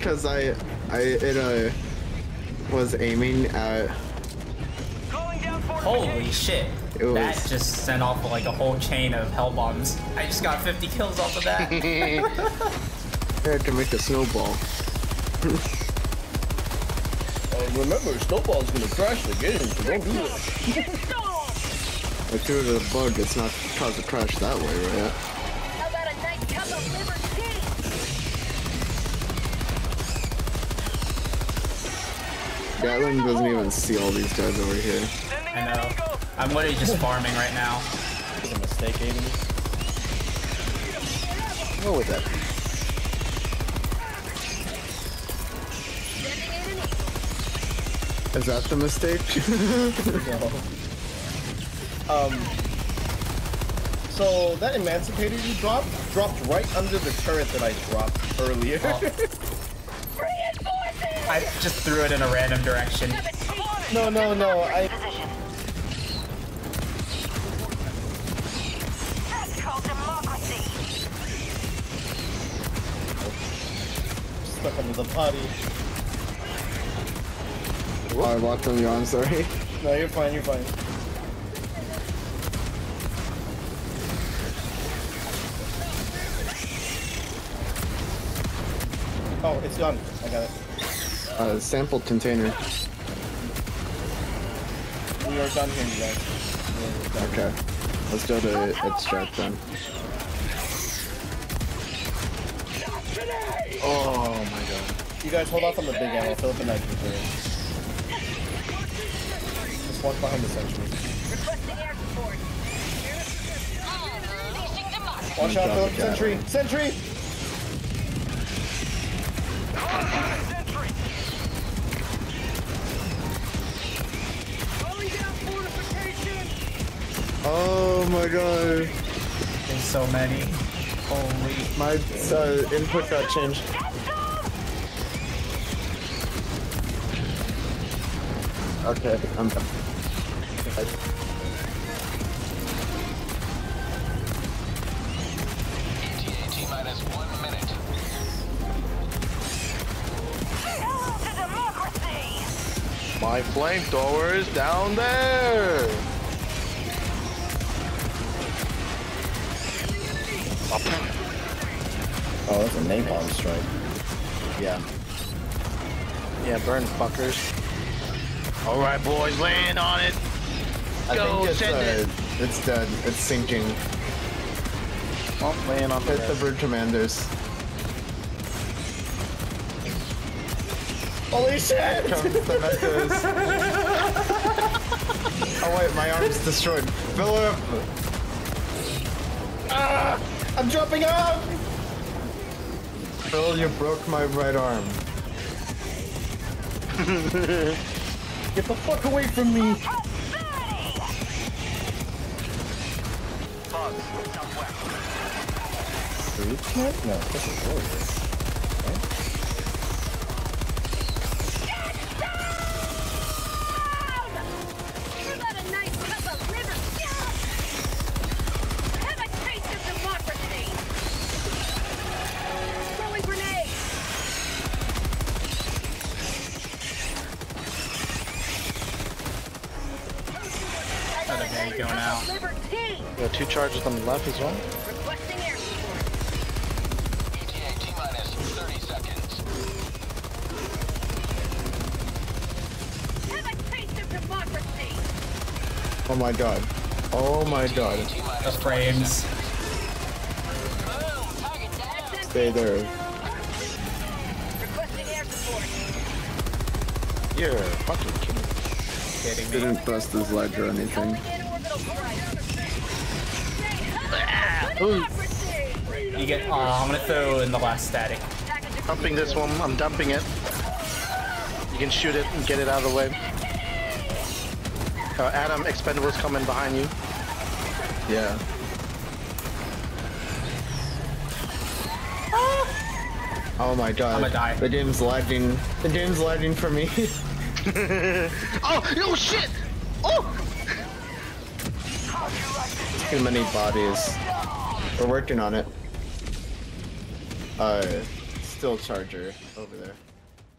Cause I, I, it uh, was aiming at. Holy shit. It was- That just sent off like a whole chain of hell bombs. I just got 50 kills off of that. I had to make a snowball. Uh, remember, Snowball's gonna crash the game, so don't do that. I threw it at a bug. It's not cause a crash that way, right? Gatling doesn't even see all these guys over here. I know. I'm literally just farming right now. It's a mistake, Aiden. What was that be? Sending in an Is that the mistake? Um, so that emancipator you dropped dropped right under the turret that I dropped earlier. I just threw it in a random direction. no, no, no. I position. That's called democracy. stuck under the body. oh, I walked on you. I'm sorry. No, you're fine. You're fine. Oh, it's done. I got it. Uh, sample container. We are done here, you guys. Done. Okay. Let's go to extract then. Oh my god. You guys hold off on the big ammo. Fill up the nitrogen for it. Just walk behind the sentry. Requesting air support. Unleashing democracy. Watch out, drop fill up the the sentry. Sentry! Oh my god. There's so many. Holy. My uh, input got changed. Okay, I'm done. T minus one minute. Hell. My flamethrower is down there. Oh, that's a napalm strike. Yeah. Yeah, burn fuckers. All right, boys, land on it. I Go, think it's, send it. uh, it's dead. It's sinking. Oh, land on the Hit the rest. brood commanders. Holy shit! Comes the mechas. oh wait, my arm's destroyed. Philip! Ah! I'm jumping up! Phil, you broke my right arm. Get the fuck away from me! Food camp? No, this is warrior. Another grenade going out. We got two charges on the left as well. Requesting air support. ETA T minus 30 seconds. Have a taste of democracy. Oh my god. Oh my god. The frames. Stay there. Requesting air support. You're fucking kidding. me. Kidding me. Didn't bust his ledge or anything. Say hello. You get. Uh, I'm gonna throw in the last static. Dumping this one. I'm dumping it. You can shoot it and get it out of the way. Uh, Adam, expendables coming behind you. Yeah. Oh my god. I'ma die. The game's lagging. The game's lagging for me. Oh, no shit! Oh! Too many bodies. We're working on it. Uh, still charger over there.